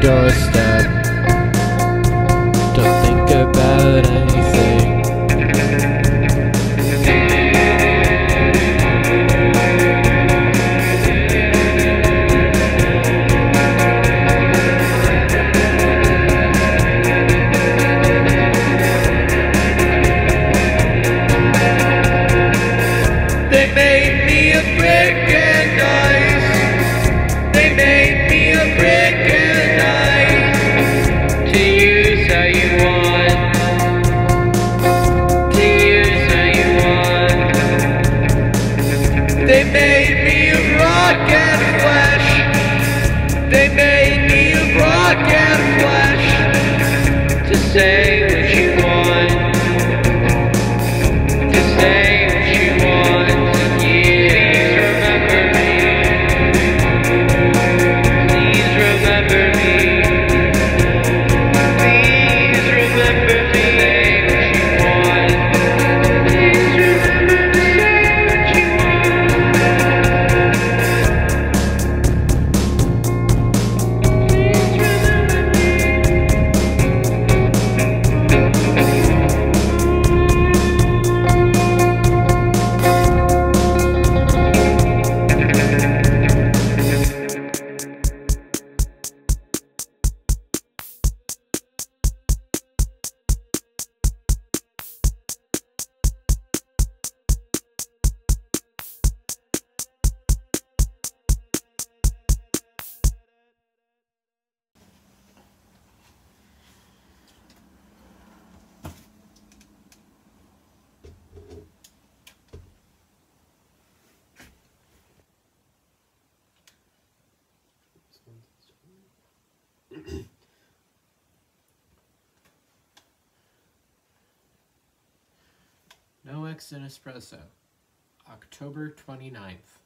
doorstep. Don't think about it. say Alex and Espresso, October 29th.